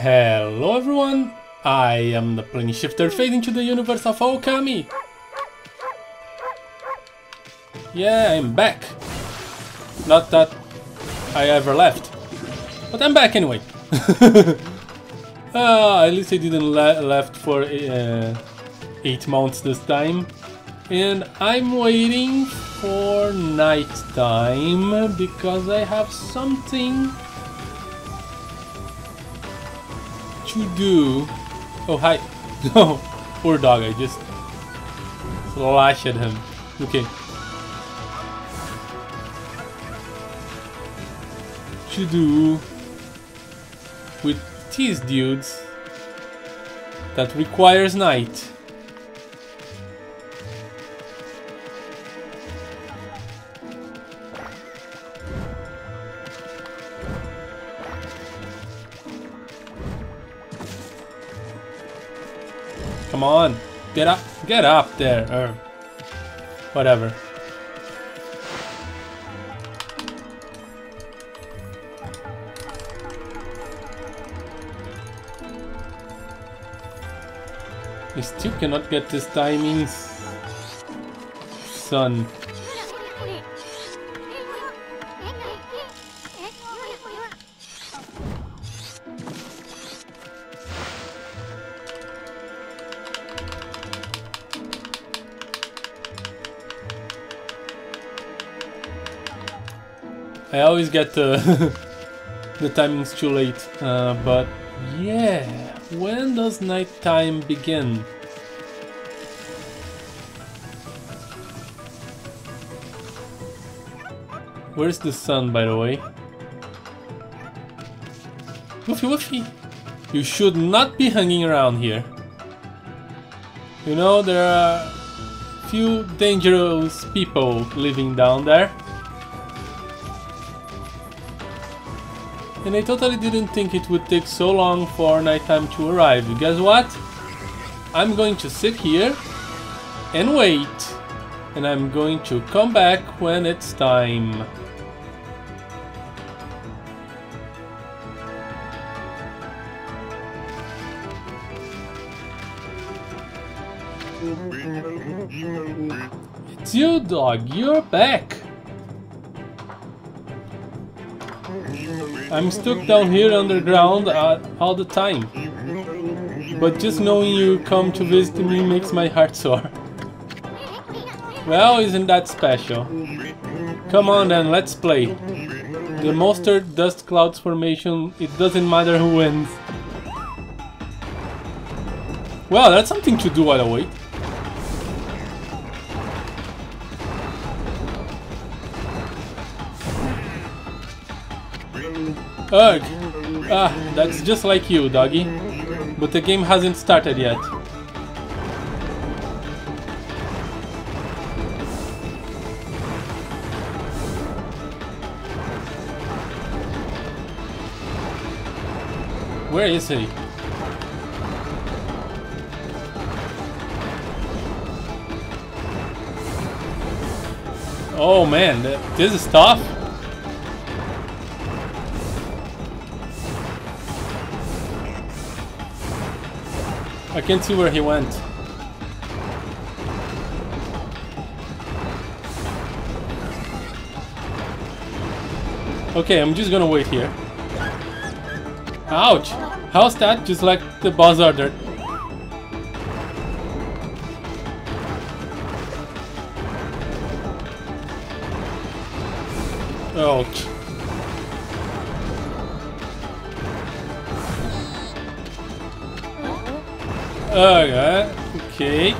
Hello everyone, I am the plane shifter fading to the universe of Okami. Yeah, I'm back. Not that I ever left, but I'm back anyway. uh, at least I didn't le left for uh, 8 months this time. And I'm waiting for night time because I have something to do. Oh, hi. No, poor dog, I just slash at him. Okay. To do with these dudes that requires night. On. Get up. Get up there. Or whatever. I still cannot get this timings. Son. I always get the the timings too late, uh, but yeah, when does nighttime begin? Where's the sun, by the way? Woofy woofy! You should not be hanging around here. You know, there are few dangerous people living down there. And I totally didn't think it would take so long for nighttime to arrive. You guess what? I'm going to sit here and wait. And I'm going to come back when it's time. It's you, dog. You're back. I'm stuck down here underground uh, all the time. But just knowing you come to visit me makes my heart soar. Well, isn't that special? Come on then, let's play. The monster dust clouds formation, it doesn't matter who wins. Well, that's something to do while I wait. Ugh! Ah, that's just like you, doggy. But the game hasn't started yet. Where is he? Oh man, this is tough. I can't see where he went. Okay, I'm just gonna wait here. Ouch! How's that? Just like the boss ordered. Ouch. Okay.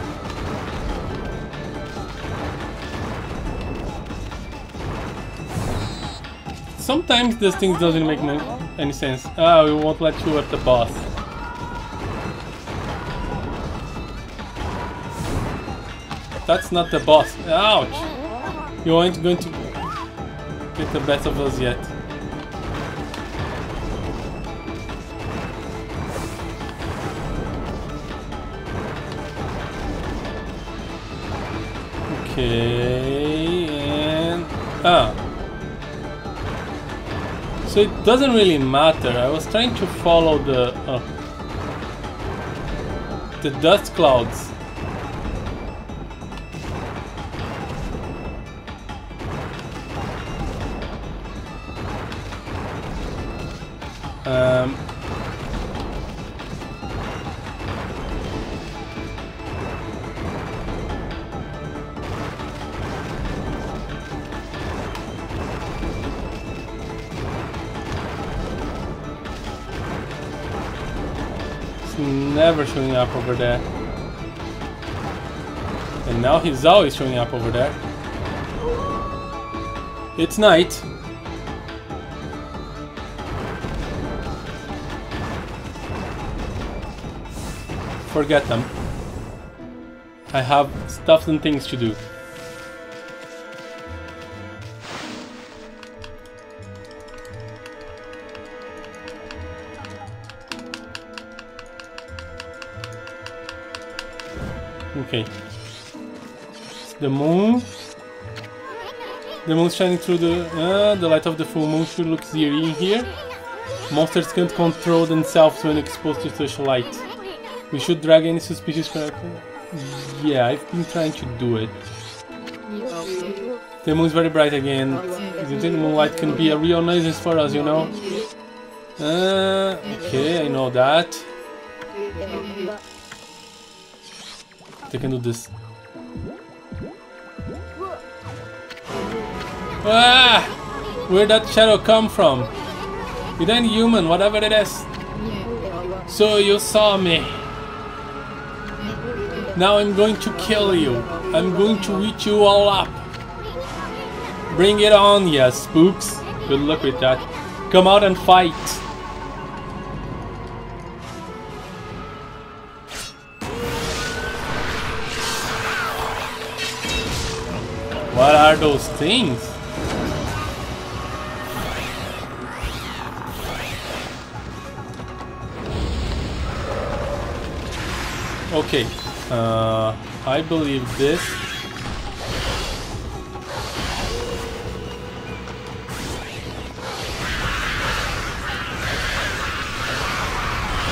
Sometimes this thing doesn't make any sense. Ah, we won't let you at the boss. That's not the boss. Ouch! You aren't going to get the best of us yet. Okay, and... Ah. So it doesn't really matter. I was trying to follow the... Uh, the dust clouds. Never showing up over there. And now he's always showing up over there. It's night. Forget them. I have stuff and things to do. Okay. The moon. The moon shining through the uh, the light of the full moon should look eerie in here. Monsters can't control themselves when exposed to such light. We should drag any suspicious character. Yeah, I've been trying to do it. The moon's very bright again. The moonlight can be a real nuisance for us, you know. Uh, okay, I know that. They can do this. Ah! Where'd that shadow come from? It ain't human, whatever it is. So you saw me. Now I'm going to kill you. I'm going to eat you all up. Bring it on, ya spooks. Good luck with that. Come out and fight. Those things? Okay, uh, I believe this.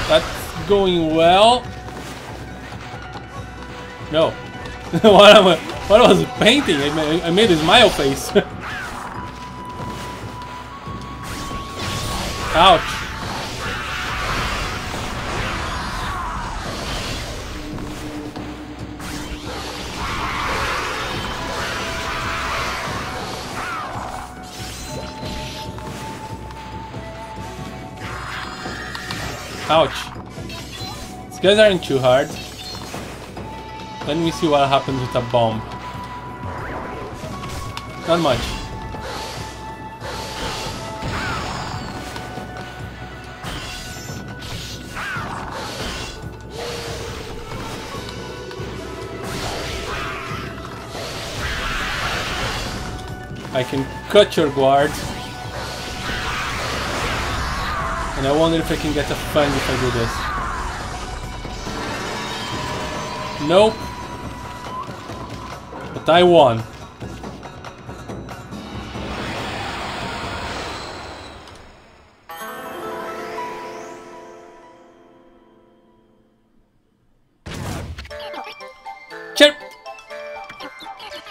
That's going well. No. what am I? What was painting? I made, I made a smile face. Ouch. Ouch. These guys aren't too hard. Let me see what happens with a bomb. Not much. I can cut your guard. And I wonder if I can get a fang if I do this. Nope. But I won.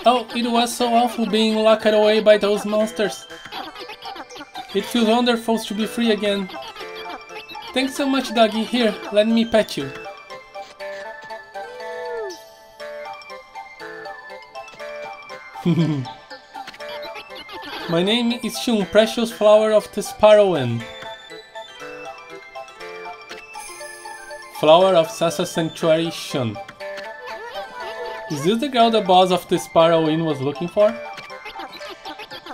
Oh, it was so awful being locked away by those monsters. It feels wonderful to be free again. Thanks so much, doggy. Here, let me pet you. My name is Chun, precious flower of the Sparrowwind. Flower of Sasa Sanctuary Chun. Is this the girl the boss of the Sparrowwind was looking for?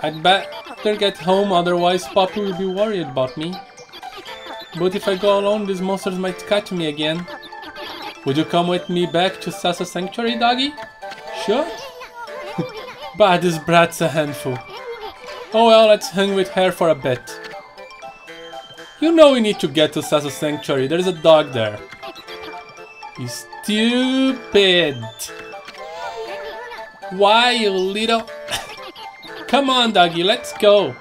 I'd better get home, otherwise Poppy will be worried about me. But if I go alone, these monsters might catch me again. Would you come with me back to Sasa Sanctuary, doggy? Sure. but this brat's a handful. Oh well, let's hang with her for a bit. You know we need to get to Sasa Sanctuary, there's a dog there. You stupid! Why, you little... Come on, doggy, let's go.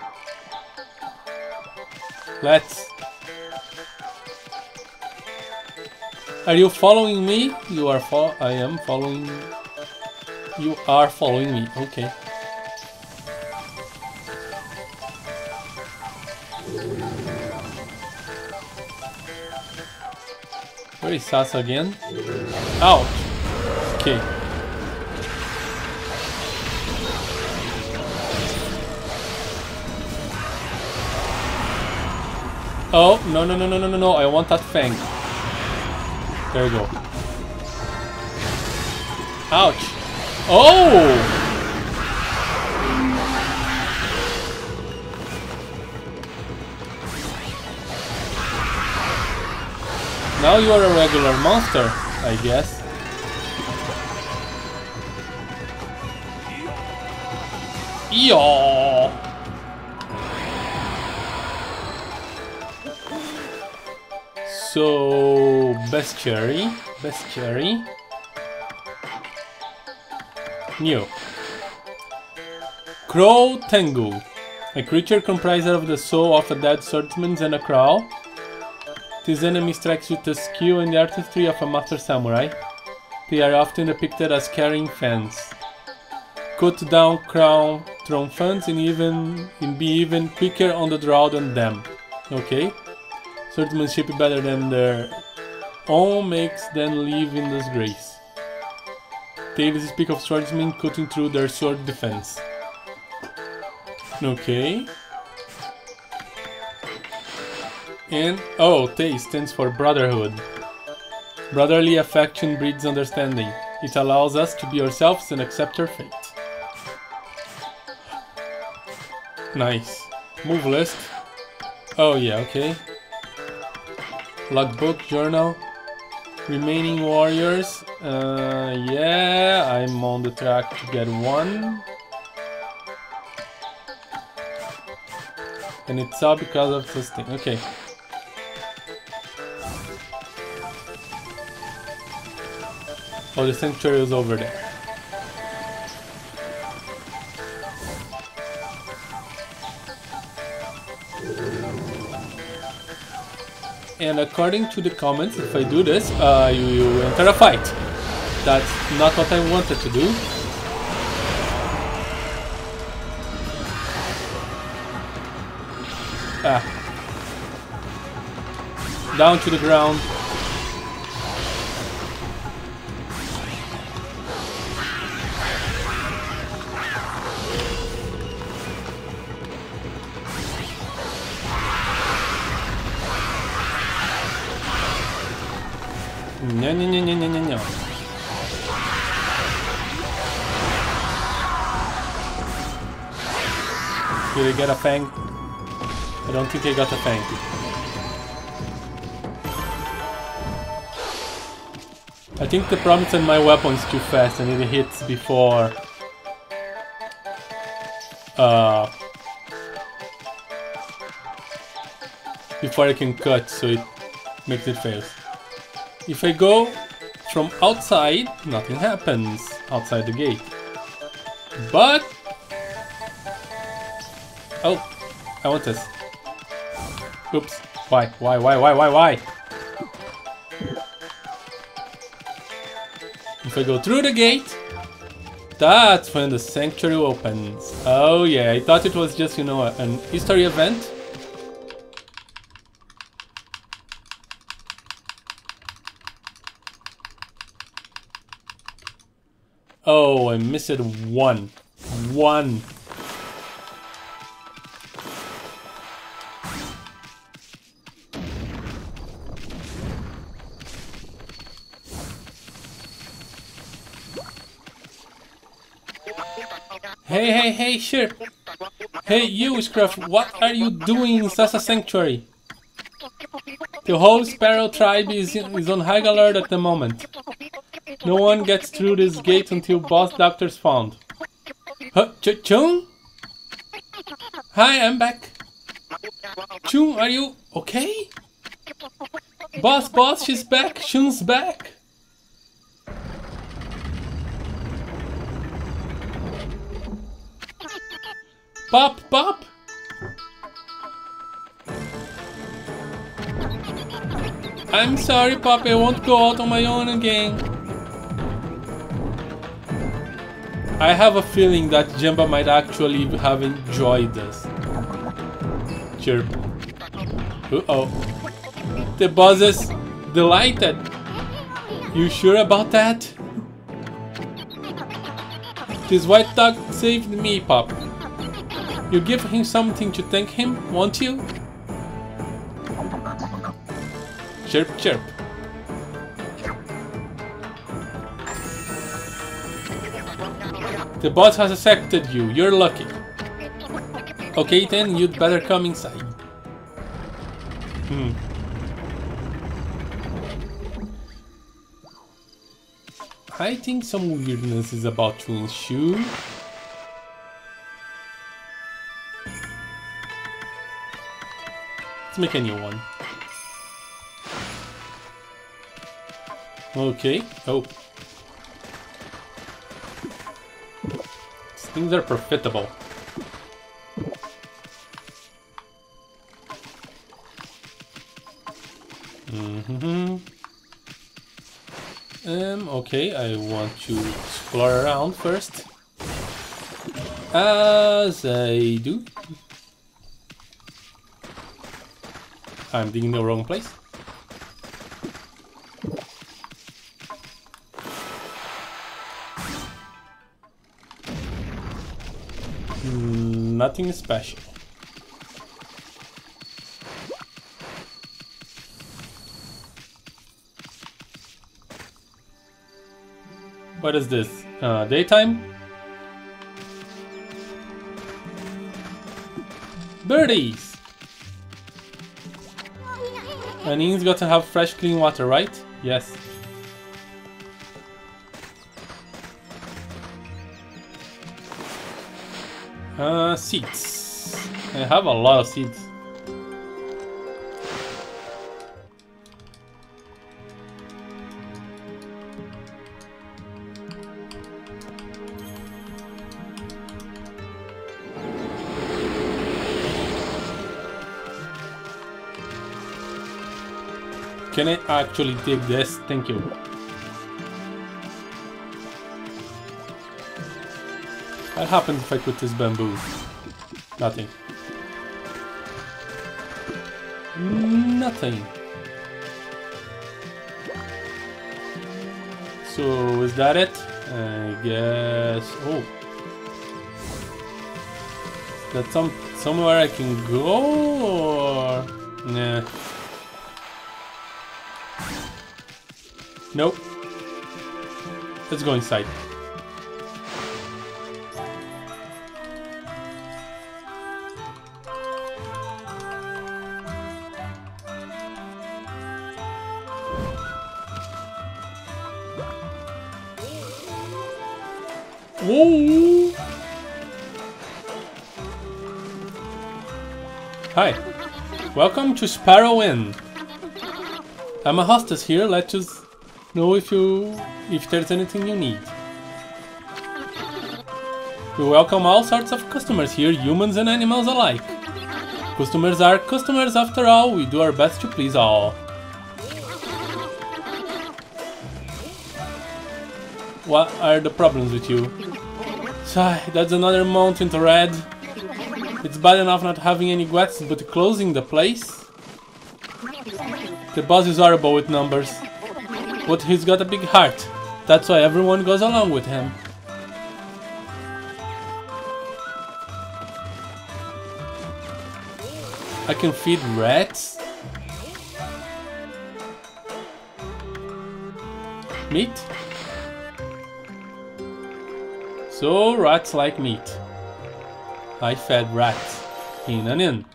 Let's. Are you following me? You are fo- I am following. You are following me. Okay. Where is Sasa again? Ouch. Okay. Oh, no, no, no, no, no, no, no. I want that fang. There you go. Ouch. Oh! Now you are a regular monster, I guess. Yo! So, bestiary, bestiary. New. Crow Tengu. A creature comprised of the soul of a dead swordsman and a crow. This enemy strikes with the skill and the artistry of a master samurai. They are often depicted as carrying fans. Cut down crown throne fans and even and be even quicker on the draw than them. Okay. Swordsmanship better than their own makes them live in disgrace. Tales speak of swordsmen cutting through their sword defense. Okay. And oh, Te stands for brotherhood. Brotherly affection breeds understanding. It allows us to be ourselves and accept our fate. Nice. Move list. Oh yeah, okay. Logbook, journal. Remaining warriors. Uh, yeah, I'm on the track to get one. And it's all because of this thing. Okay. Oh, the sanctuary is over there. And according to the comments, if I do this, uh, you, you enter a fight. That's not what I wanted to do. Ah. Down to the ground. No, no, no, no, no, no, no. Did he get a fang? I don't think he got a fang. I think the problem is that my weapon is too fast and it hits before... Uh, before I can cut, so it makes it fail. If I go from outside, nothing happens outside the gate. But... Oh, I want this. Oops. Why? Why? Why? Why? Why? Why? If I go through the gate, that's when the sanctuary opens. Oh yeah, I thought it was just, you know, an history event. Oh, I missed it one. One. Hey, hey, hey, sure. Hey, you, Scruff, what are you doing in Sasa Sanctuary? The whole Sparrow tribe is, is on high alert at the moment. No one gets through this gate until boss doctor's found. Huh, Ch Chun? Hi, I'm back. Chun, are you okay? Boss, boss, she's back. Chun's back. Pop, pop. I'm sorry, Poppy, I won't go out on my own again. I have a feeling that Jemba might actually have enjoyed this. Chirp. Uh-oh. The boss is delighted. You sure about that? This white dog saved me, Pop. You give him something to thank him, won't you? Chirp, chirp. The boss has accepted you. You're lucky. Okay, then you'd better come inside. Hmm. I think some weirdness is about to ensue. Let's make a new one. Okay. Oh. Things are profitable. Mm -hmm. Um, okay, I want to explore around first. As I do. I'm digging the wrong place. Nothing special. What is this? Uh, daytime? Birdies! And he's got to have fresh, clean water, right? Yes. Uh, seeds. I have a lot of seeds. Can I actually take this? Thank you. What happens if I put this bamboo? Nothing. Nothing. So, is that it? I guess... Oh. That some somewhere I can go or... Nah. Nope. Let's go inside. Hi. Welcome to Sparrow Inn. I'm a hostess here. Let's just know if you if there's anything you need. We welcome all sorts of customers here, humans and animals alike. Customers are customers after all, we do our best to please all. What are the problems with you? Sigh, that's another mountain to read. Bad enough not having any guests, but closing the place? The boss is horrible with numbers. But he's got a big heart. That's why everyone goes along with him. I can feed rats? Meat? So rats like meat. I fed rats in an inn.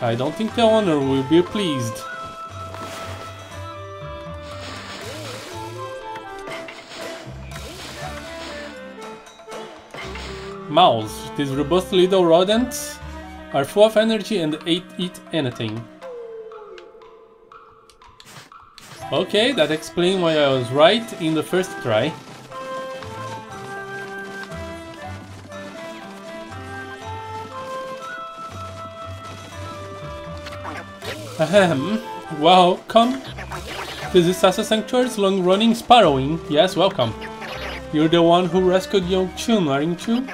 I don't think the owner will be pleased. Mouse. These robust little rodents are full of energy and eat, eat anything. Okay, that explains why I was right in the first try. Ahem. Welcome. This is Sasa Sanctuary's long-running Sparrow Inn. Yes, welcome. You're the one who rescued young Chun, aren't you?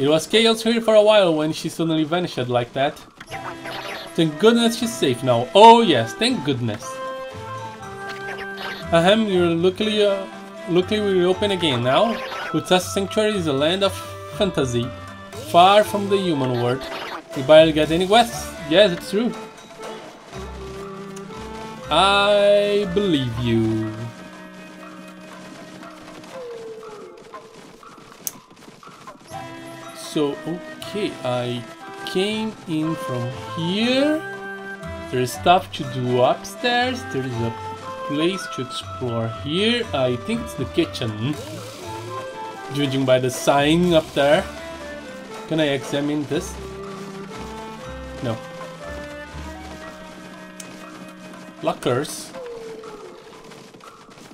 It was chaos here for a while when she suddenly vanished like that. Thank goodness she's safe now. Oh yes, thank goodness. Ahem, you're luckily, uh, luckily we're open again now. Utsasa Sanctuary is a land of fantasy, far from the human world. We barely get any quests. Yes, it's true. I believe you. So, okay, I came in from here. There's stuff to do upstairs. There is a place to explore here. I think it's the kitchen. Judging by the sign up there. Can I examine this? No. lockers.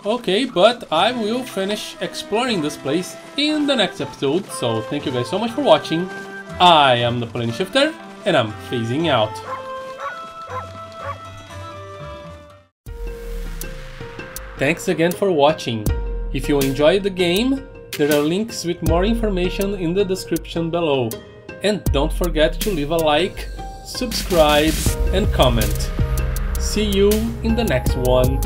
Okay, but I will finish exploring this place in the next episode, so thank you guys so much for watching. I am the Plane Shifter, and I'm phasing out. Thanks again for watching. If you enjoyed the game, there are links with more information in the description below. And don't forget to leave a like, subscribe and comment. See you in the next one.